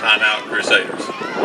Timeout Crusaders.